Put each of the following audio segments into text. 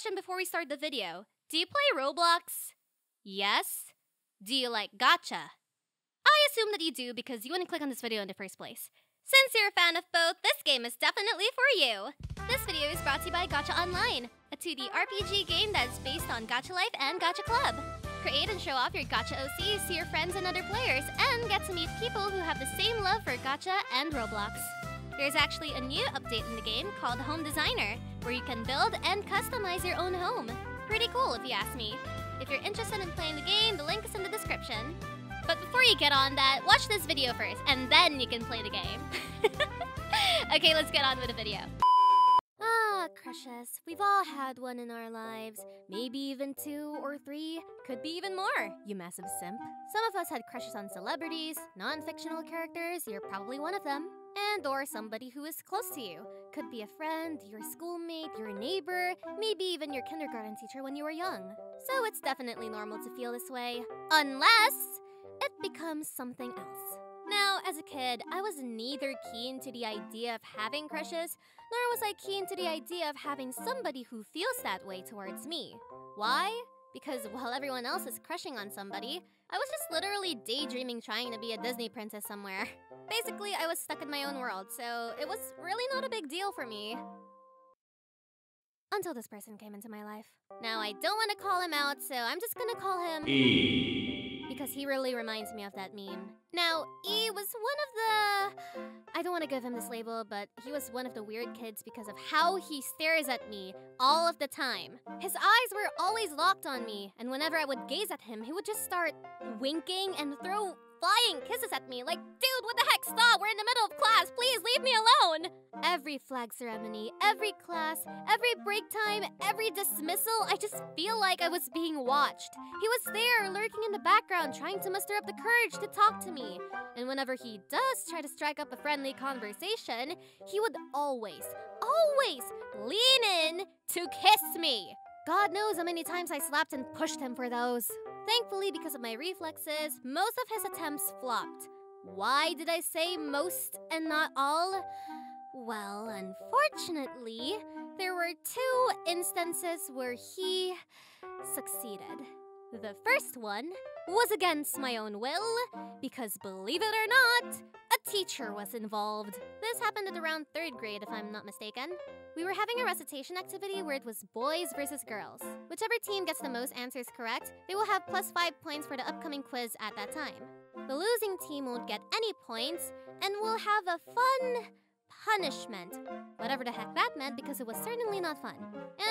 question before we start the video. Do you play Roblox? Yes? Do you like Gacha? I assume that you do because you wouldn't click on this video in the first place. Since you're a fan of both, this game is definitely for you. This video is brought to you by Gacha Online, a 2D RPG game that's based on Gacha Life and Gacha Club. Create and show off your Gacha OCs to your friends and other players, and get to meet people who have the same love for Gacha and Roblox. There's actually a new update in the game called Home Designer, where you can build and customize your own home. Pretty cool if you ask me. If you're interested in playing the game, the link is in the description. But before you get on that, watch this video first, and then you can play the game. okay, let's get on with the video. Ah, crushes. We've all had one in our lives. Maybe even two or three. Could be even more, you massive simp. Some of us had crushes on celebrities, non-fictional characters, you're probably one of them. And or somebody who is close to you. Could be a friend, your schoolmate, your neighbor, maybe even your kindergarten teacher when you were young. So it's definitely normal to feel this way. Unless it becomes something else. Now, as a kid, I was neither keen to the idea of having crushes, nor was I keen to the idea of having somebody who feels that way towards me. Why? Because while everyone else is crushing on somebody, I was just literally daydreaming trying to be a Disney princess somewhere. Basically, I was stuck in my own world, so it was really not a big deal for me. Until this person came into my life. Now, I don't want to call him out, so I'm just gonna call him. E. Because he really reminds me of that meme. Now, E was one of the. I don't want to give him this label, but he was one of the weird kids because of how he stares at me all of the time. His eyes were always locked on me, and whenever I would gaze at him, he would just start winking and throw flying kisses at me like, dude, what the heck? Stop! We're in the middle of class. Please leave me alone. Every flag ceremony, every class, every break time, every dismissal, I just feel like I was being watched. He was there, lurking in the background, trying to muster up the courage to talk to me. And whenever he does try to strike up a friendly conversation, he would always, always lean in to kiss me. God knows how many times I slapped and pushed him for those. Thankfully, because of my reflexes, most of his attempts flopped. Why did I say most and not all? Well, unfortunately, there were two instances where he succeeded. The first one was against my own will, because believe it or not, a teacher was involved. This happened at around third grade, if I'm not mistaken. We were having a recitation activity where it was boys versus girls. Whichever team gets the most answers correct, they will have plus 5 points for the upcoming quiz at that time. The losing team won't get any points and will have a fun punishment. Whatever the heck that meant because it was certainly not fun.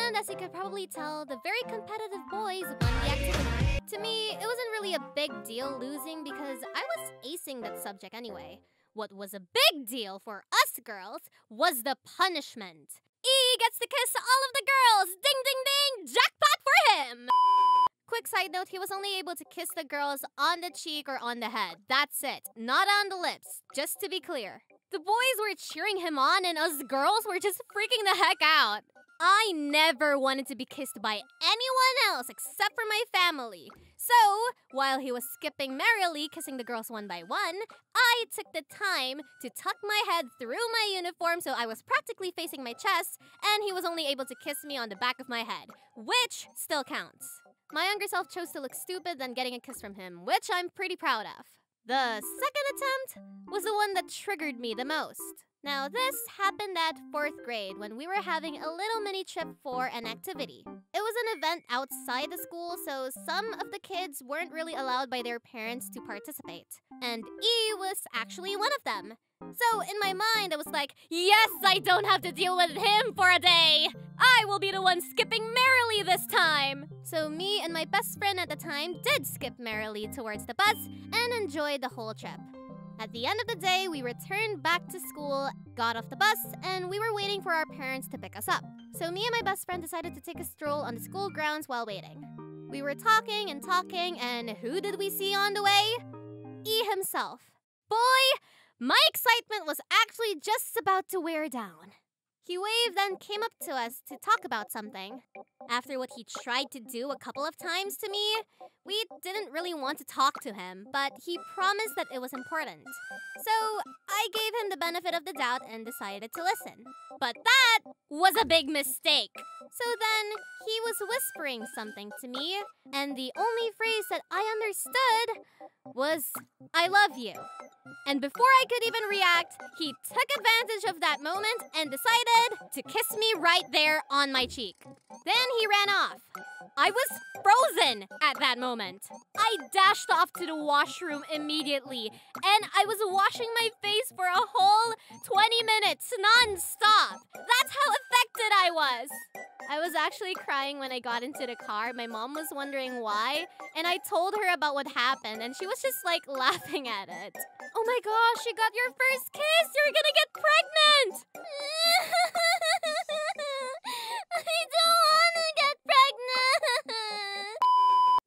And as you could probably tell, the very competitive boys won the activity. To me, it wasn't really a big deal losing because I was acing that subject anyway. What was a big deal for us girls was the punishment. E gets to kiss all of the girls! Ding ding ding! Jackpot for him! Quick side note, he was only able to kiss the girls on the cheek or on the head. That's it. Not on the lips, just to be clear. The boys were cheering him on, and us girls were just freaking the heck out. I never wanted to be kissed by anyone else except for my family. So, while he was skipping merrily, kissing the girls one by one, I took the time to tuck my head through my uniform so I was practically facing my chest, and he was only able to kiss me on the back of my head, which still counts. My younger self chose to look stupid than getting a kiss from him, which I'm pretty proud of. The second attempt was the one that triggered me the most. Now, this happened at fourth grade when we were having a little mini trip for an activity. It was an event outside the school, so some of the kids weren't really allowed by their parents to participate. And E was actually one of them. So, in my mind, I was like, yes, I don't have to deal with him for a day! I will be the one skipping merrily this time! So, me and my best friend at the time did skip merrily towards the bus and enjoyed the whole trip. At the end of the day, we returned back to school, got off the bus, and we were waiting for our parents to pick us up. So, me and my best friend decided to take a stroll on the school grounds while waiting. We were talking and talking, and who did we see on the way? E himself. Boy, my excitement was actually just about to wear down. Wave then came up to us to talk about something. After what he tried to do a couple of times to me, we didn't really want to talk to him, but he promised that it was important. So I gave him the benefit of the doubt and decided to listen. But that was a big mistake. So then he was whispering something to me, and the only phrase that I understood was, I love you. And before I could even react, he took advantage of that moment and decided to kiss me right there on my cheek. Then he ran off. I was frozen at that moment. I dashed off to the washroom immediately, and I was washing my face for a whole 20 minutes non-stop. That's how affected I was. I was actually crying when I got into the car. My mom was wondering why, and I told her about what happened, and she was just like laughing at it. Oh my gosh, you got your first kiss! You're gonna get pregnant! I don't wanna get pregnant!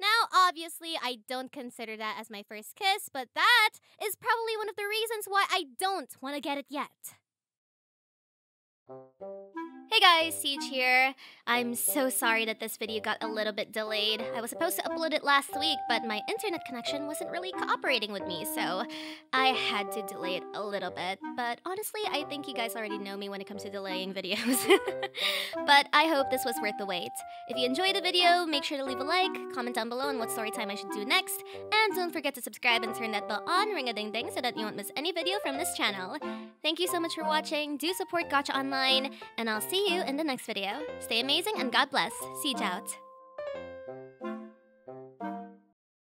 now, obviously, I don't consider that as my first kiss, but that is probably one of the reasons why I don't wanna get it yet. Guys, Siege here. I'm so sorry that this video got a little bit delayed. I was supposed to upload it last week, but my internet connection wasn't really cooperating with me, so I had to delay it a little bit. But honestly, I think you guys already know me when it comes to delaying videos. but I hope this was worth the wait. If you enjoyed the video, make sure to leave a like, comment down below on what story time I should do next, and don't forget to subscribe and turn that bell on, ring a ding ding, so that you won't miss any video from this channel. Thank you so much for watching, do support Gacha Online, and I'll see you in the next video. Stay amazing and God bless. Siege out.